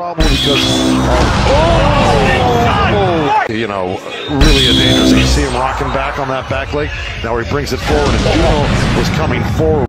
problem because oh, you know, really a dangerous. You see him rocking back on that back leg. Now he brings it forward, and Juno was coming forward.